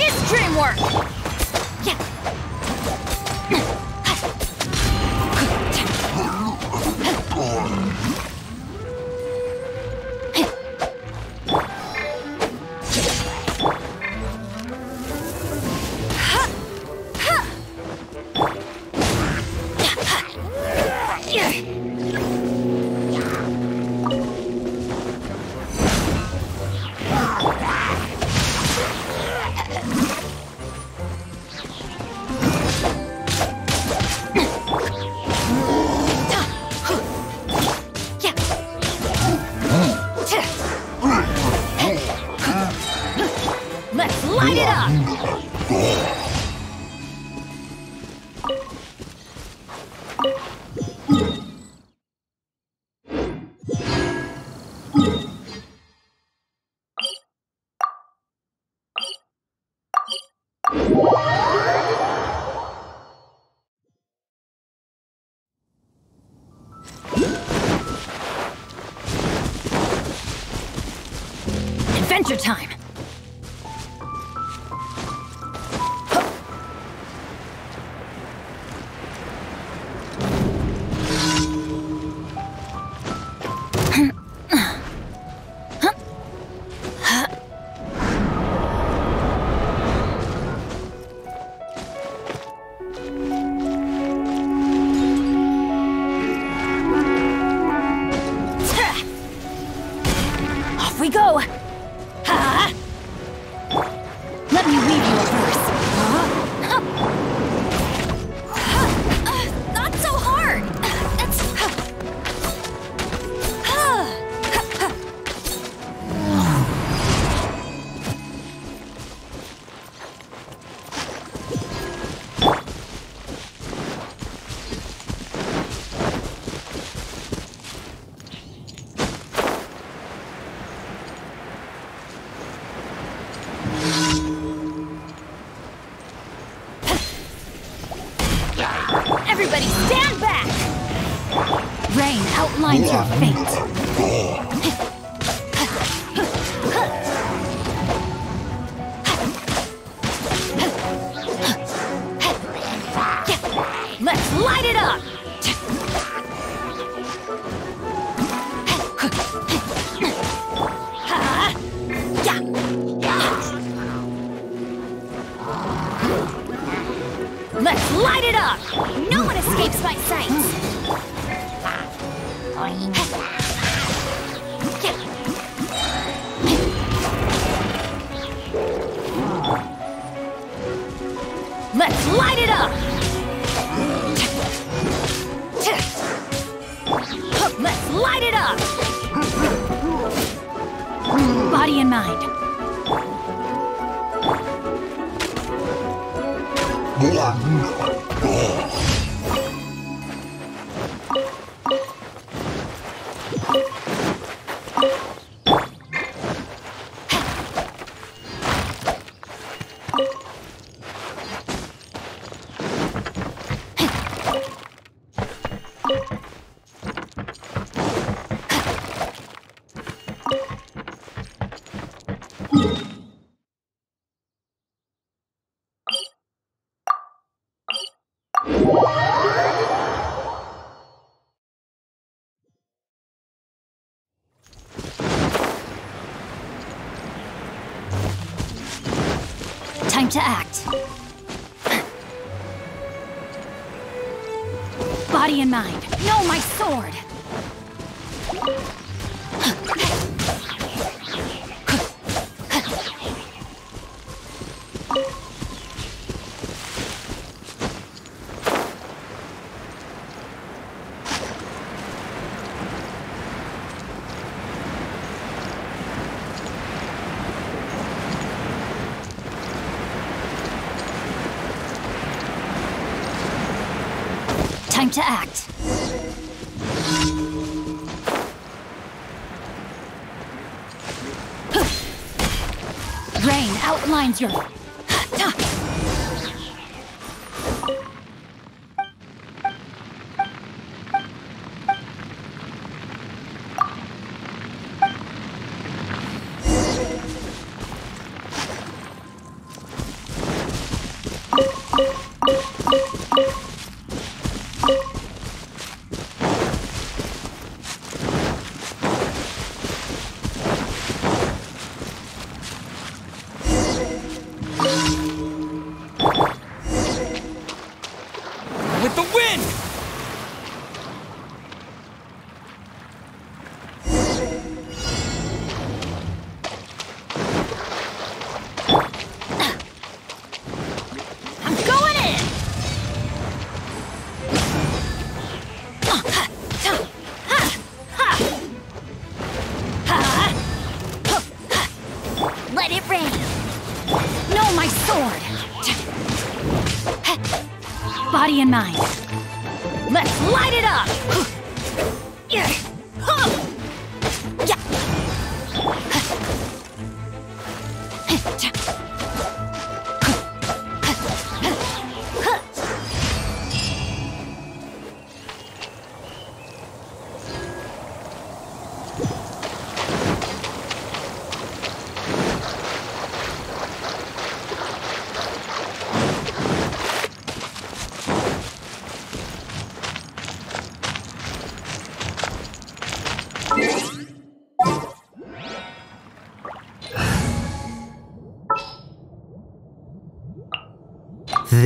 is dream work! Yeah. your time. defines your fate. Blah. to act. Time to act. Rain outlines your...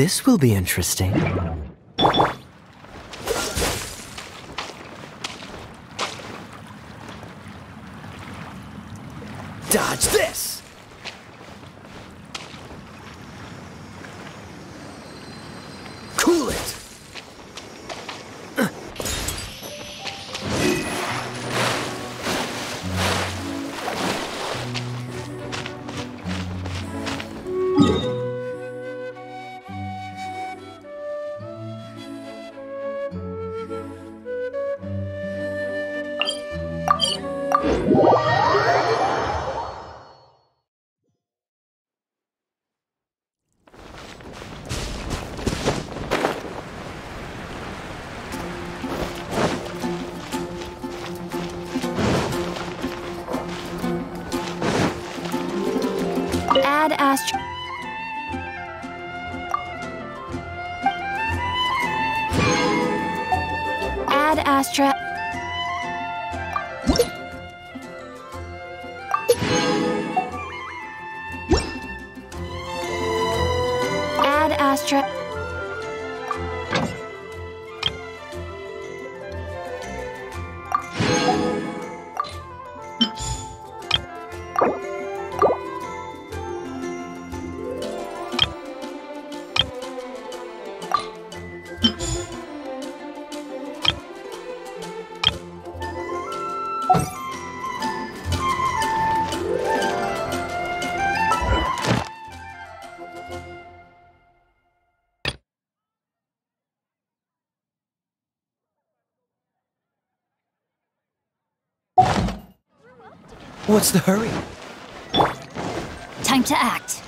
This will be interesting. Dodge this! Add What's the hurry? Time to act.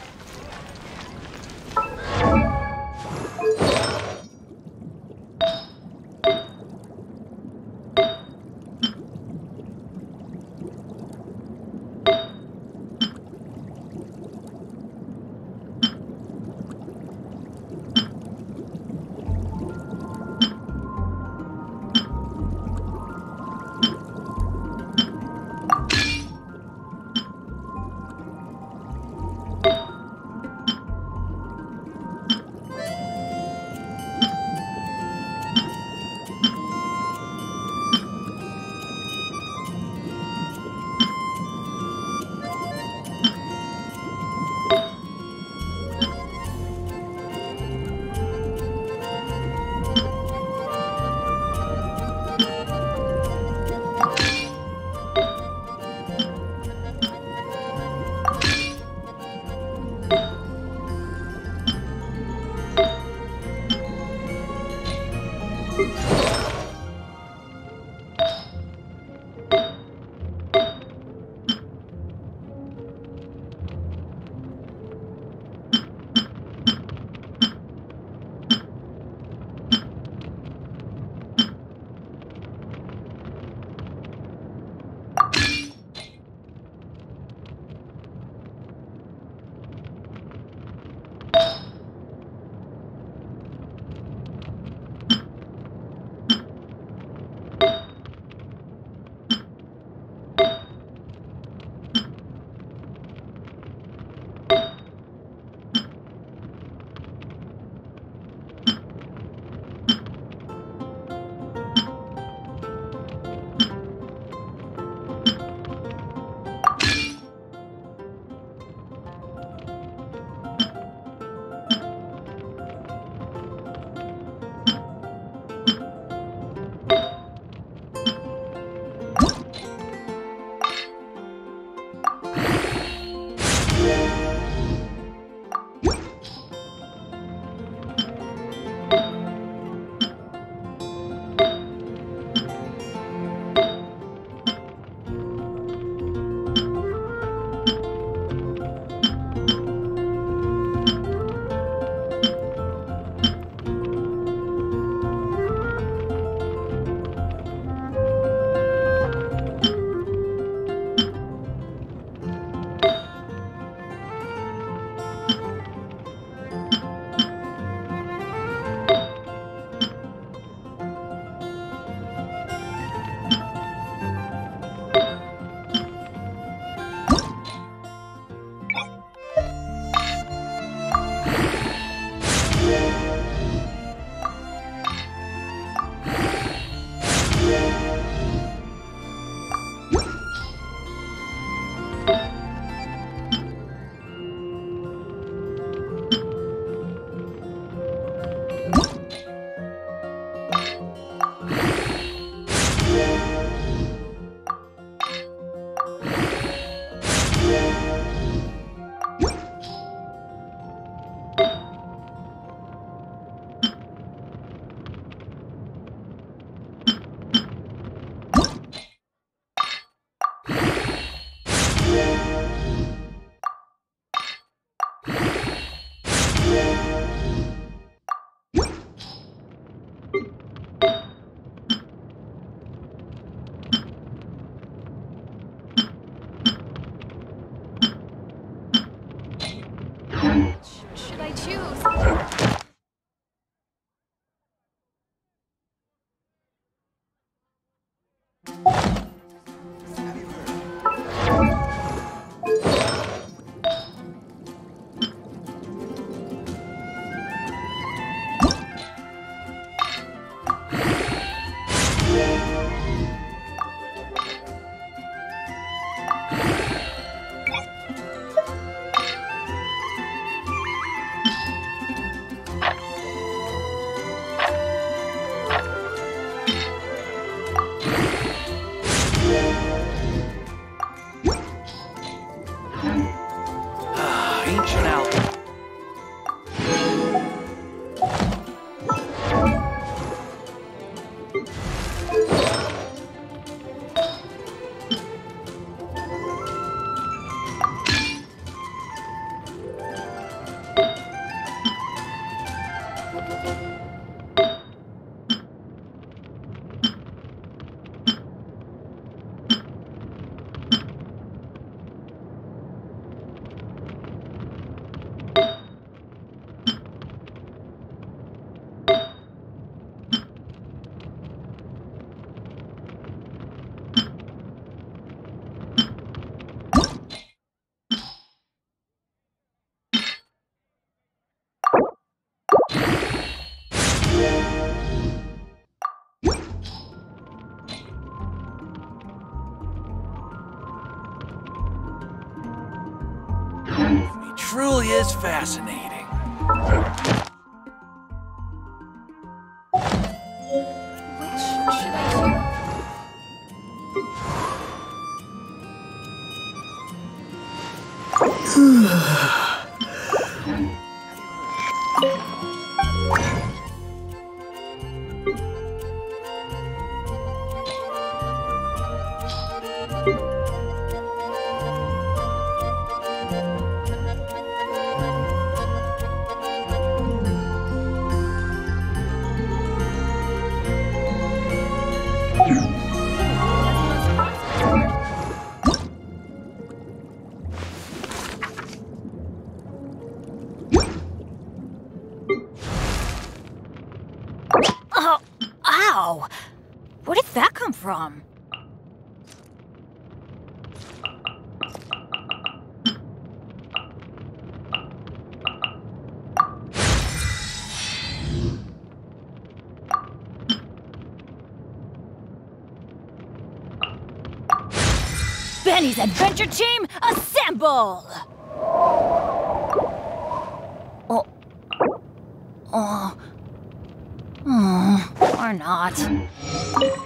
Is fascinating. Which should I assemble! Oh. Oh. Hmm, or not.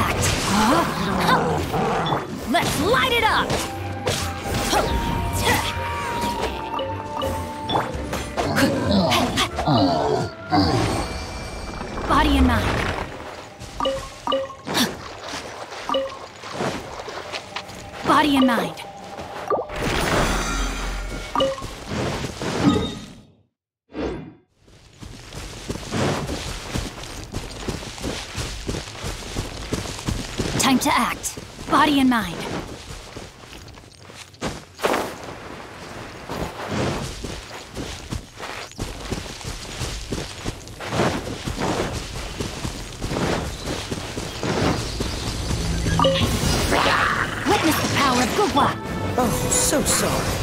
Act. Let's light it up! Body and mind. Body and mind. Time to act. Body and mind. Witness the power of Guhua. Oh, so sorry.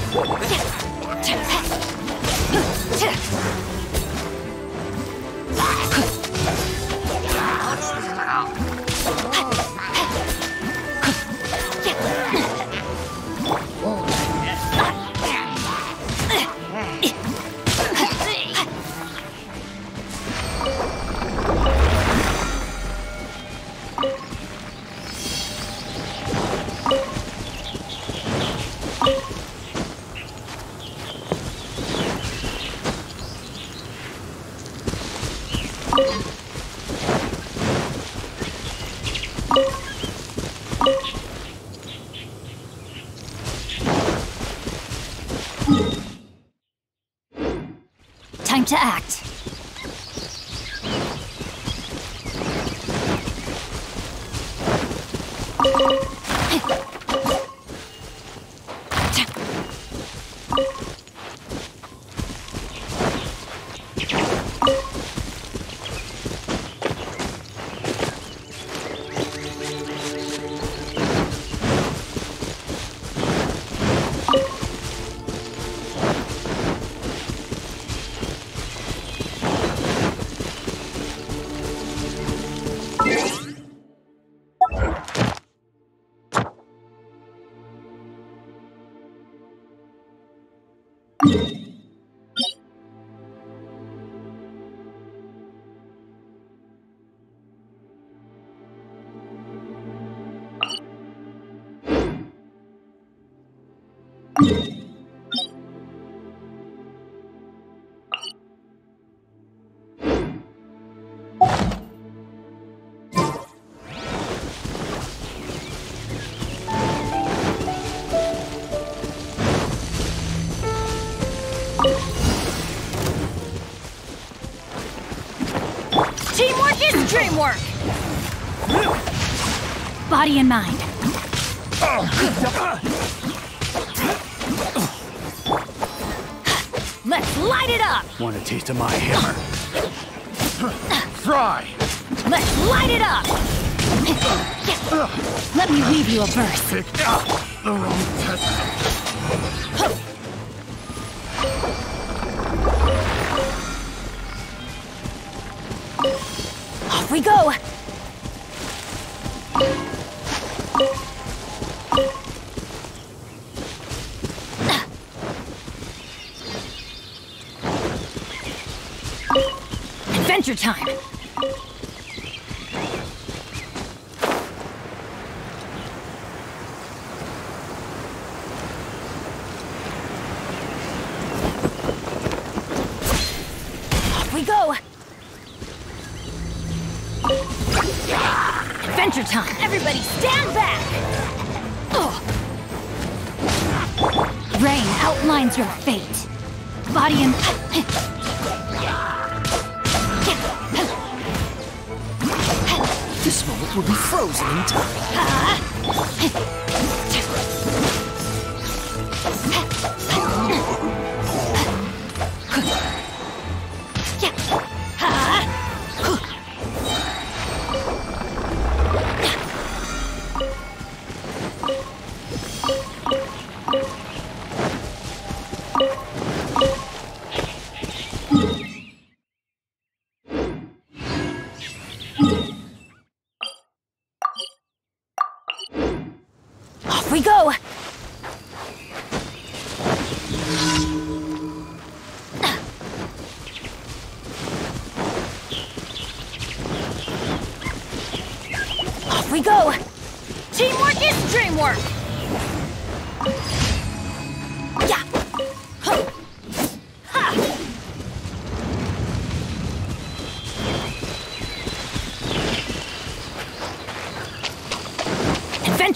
Yeah. Body and mind. Let's light it up! Want a taste of my hammer? Fry! Let's light it up! Let me weave you a verse. Pick up the wrong test. Off we go! Adventure time! Off we go! Adventure time! Everybody stand back! Rain outlines your fate.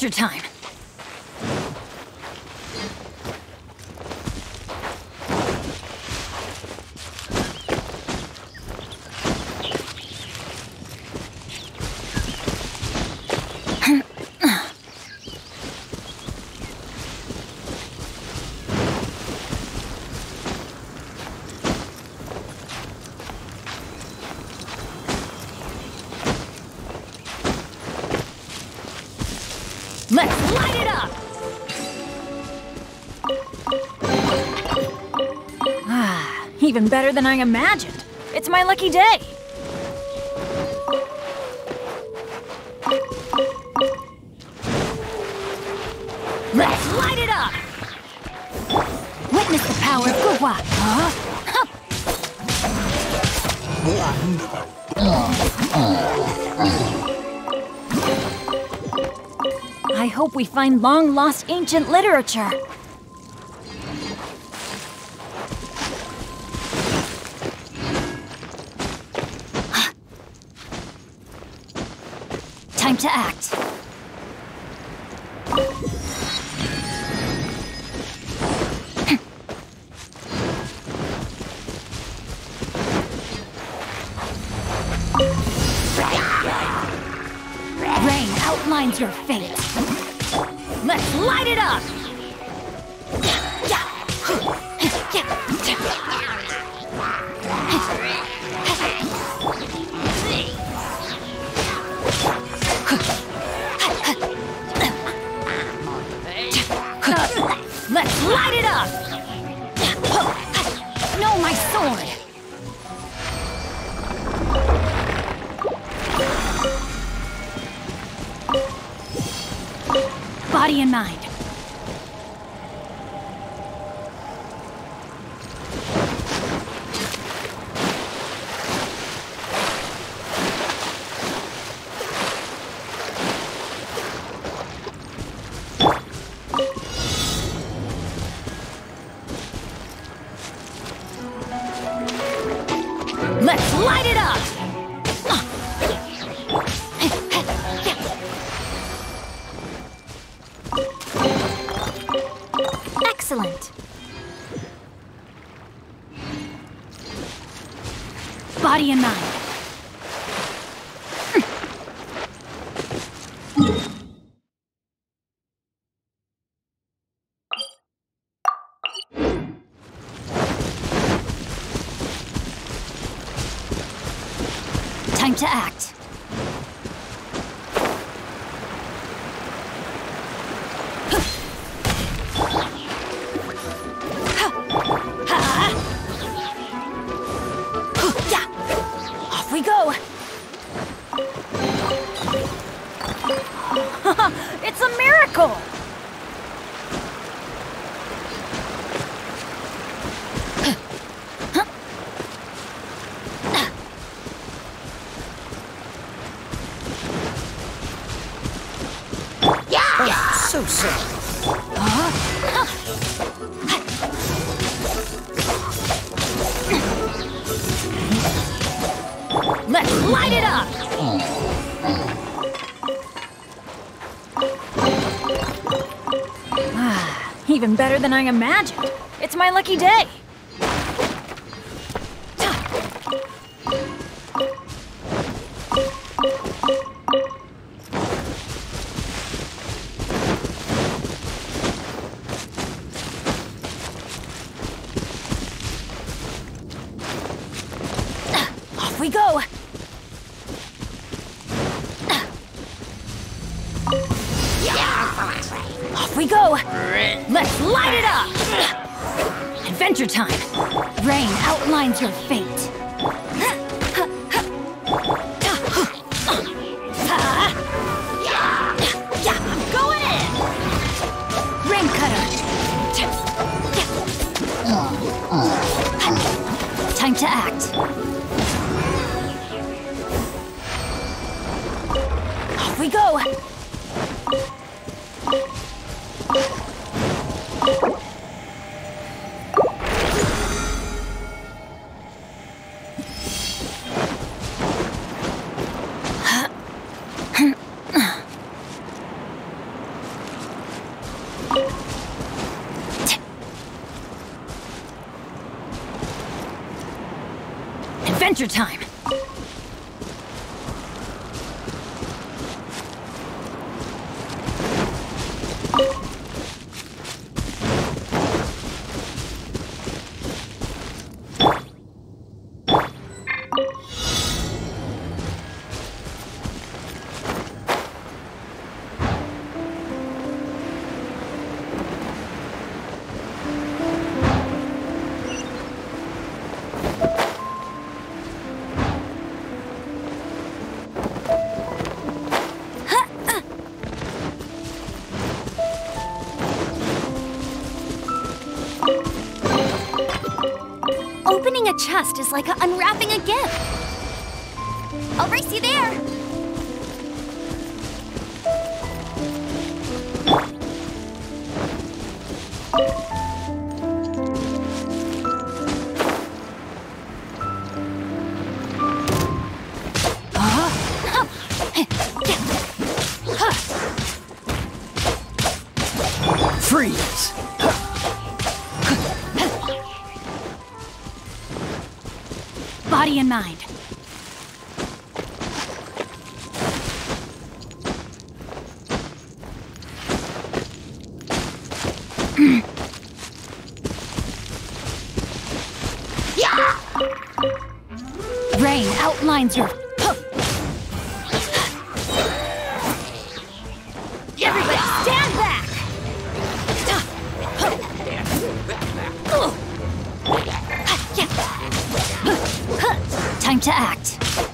Adventure time! Even better than I imagined. It's my lucky day. Let's light it up! Witness the power of Guhua. Huh? I hope we find long lost ancient literature. To act. Rain outlines your fate. Let's light it up! Body and mind. Light it up. Ah, even better than I imagined. It's my lucky day. We go! Opening a chest is like unwrapping a gift. I'll race you there. Mind. Time to act.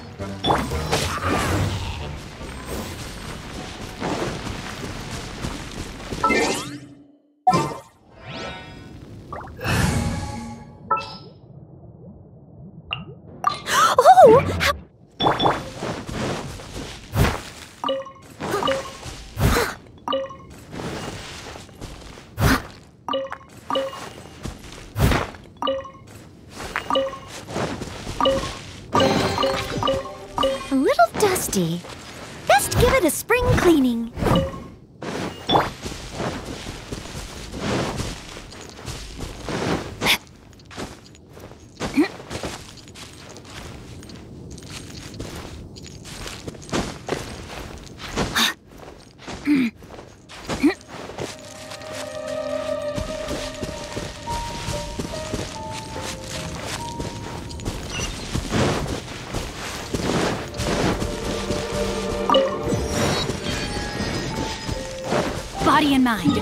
Body and mind.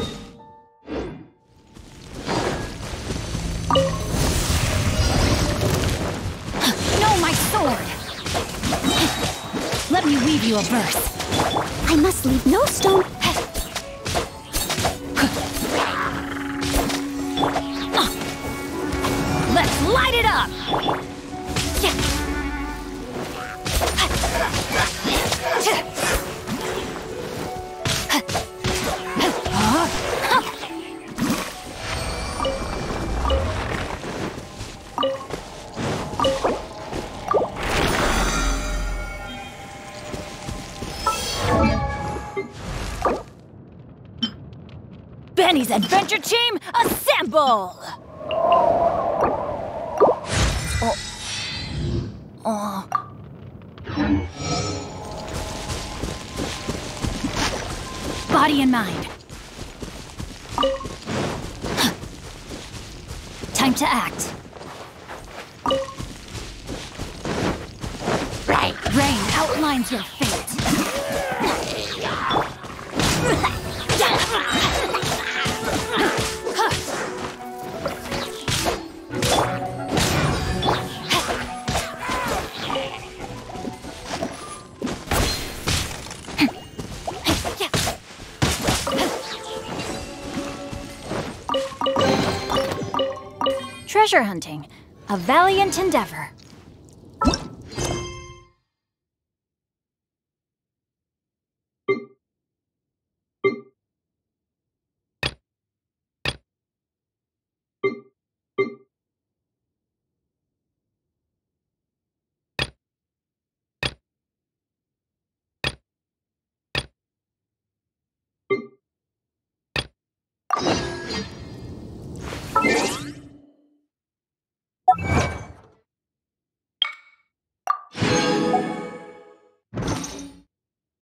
No, my sword! Let me weave you a verse. I must leave no stone. Team, assemble! Oh. Oh. Body and mind. Time to act. Right, outlines your fate. Treasure hunting, a valiant endeavor.